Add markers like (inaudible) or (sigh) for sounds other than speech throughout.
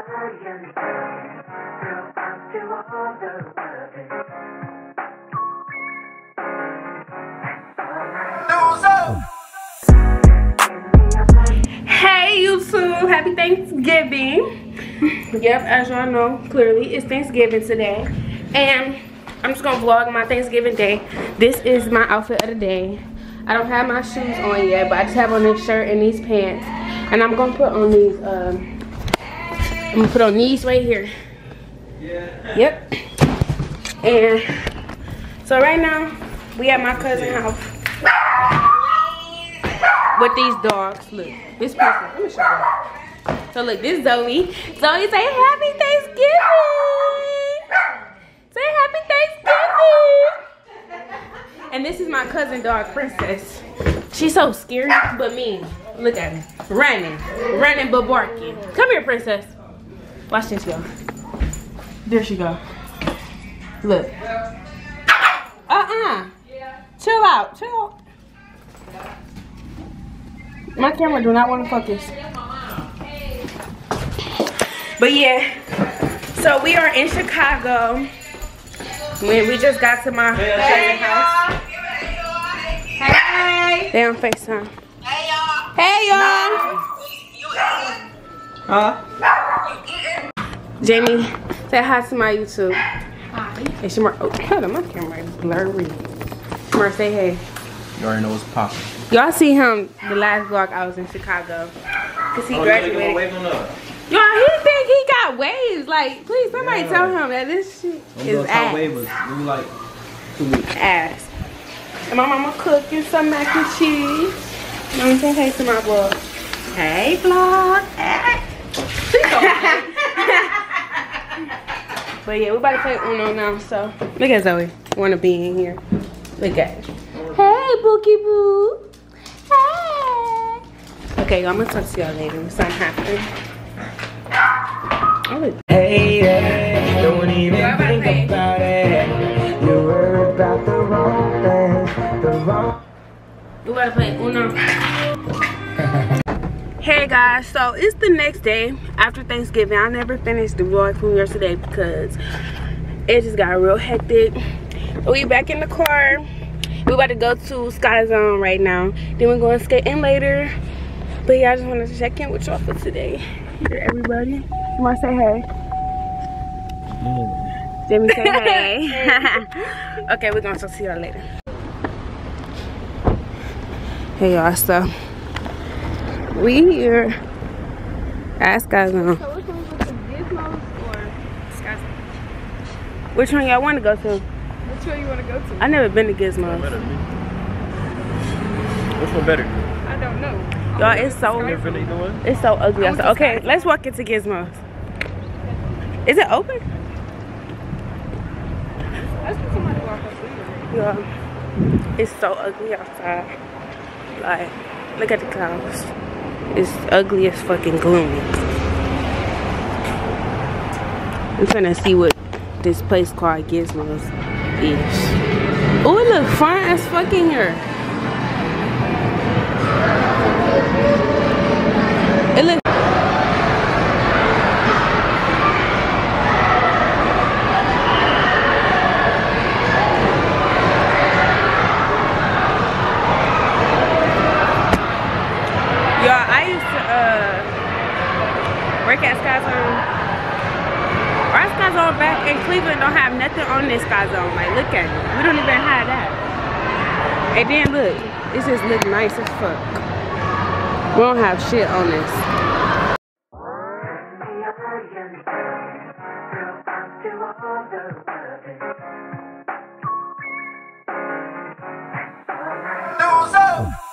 Hey YouTube, happy Thanksgiving. (laughs) yep, as y'all know, clearly it's Thanksgiving today. And I'm just gonna vlog my Thanksgiving day. This is my outfit of the day. I don't have my shoes on yet, but I just have on this shirt and these pants. And I'm gonna put on these, um, I'm gonna put on these right here. Yep. And so right now, we at my cousin's house with these dogs. Look, this person. Let me show you. So look, this Zoe. Zoe, say happy Thanksgiving. Say happy Thanksgiving. And this is my cousin dog, Princess. She's so scary, but mean. Look at her. Running. Running but barking. Come here, Princess. Watch this, y'all. There she go. Look. Uh-uh. Chill out. Chill out. My camera do not want to focus. But yeah, so we are in Chicago. When we just got to my cousin's house. Hey, They on FaceTime. hey y'all. Hey y'all. Huh? Jamie, say hi to my YouTube. Hi. And Shamar, oh, hold on, my camera is blurry. Shamar, say hey. You already know what's popping. Y'all see him the last vlog I was in Chicago. Cause he oh, graduated. Y'all, he think he got waves. Like, please, somebody Yeah. tell him that this shit is ass. Maybe like two weeks. ass. And my mama cooking some mac and cheese. You know what I'm? Hey to my vlog. Hey vlog. Hey. (laughs) but yeah, we about to play Uno now, so look at Zoe. Wanna be in here. Look at her. Hey Bookie Boo. Hey. Okay, I'm gonna talk to y'all later when something happens. Oh. Hey, yeah, don't even Yeah, I'm about to think pay. about it. You're worried about the wrong things, the wrong. We gotta play Uno. Hey guys, so it's the next day after Thanksgiving. I never finished the vlog from yesterday because it just got real hectic. We back in the car. We about to go to Sky Zone right now. Then we're going skating later. But yeah, I just wanted to check in with y'all for today. Here, everybody. You wanna say hey? Jamie say hey. (laughs) okay, we're gonna talk to y'all later. Hey y'all, so we here at Sky Zone. So which one was Gizmos or Sky Which one y'all want to go to? Which one you want to go to? I never been to Gizmos. Which one better? I don't know. Y'all, it's so Never been to either one? it's so ugly. Outside. Okay, let's walk into Gizmos. Is it open? Let's get somebody to walk us through. Yeah. It's so ugly outside. Like, look at the clouds. It's ugly as fucking gloomy. I'm trying to see what this place called Gizmos is. Oh, it look fun as fucking here. back at Sky Zone. Our Sky Zone back in Cleveland don't have nothing on this Sky Zone. Like, look at it. We don't even have that. And then look, this just look nice as fuck. We don't have shit on this. Lose up.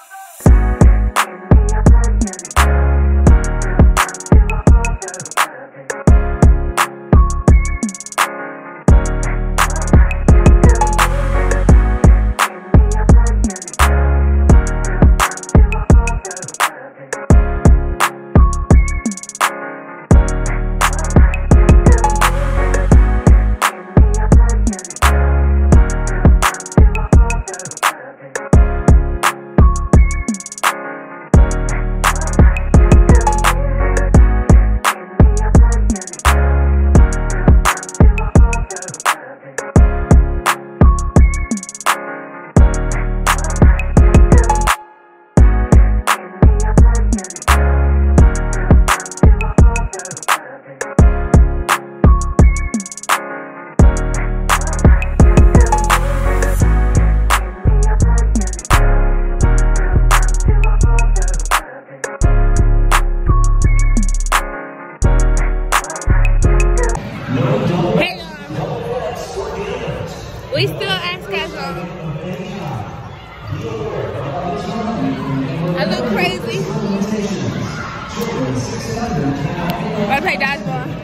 I look crazy. I play dodgeball.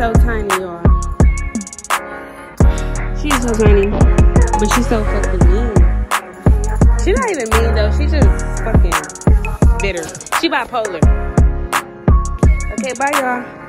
So tiny, y'all. She's so tiny. But she's so fucking mean. She's not even mean, though. She's just fucking bitter. She bipolar. Okay, bye, y'all.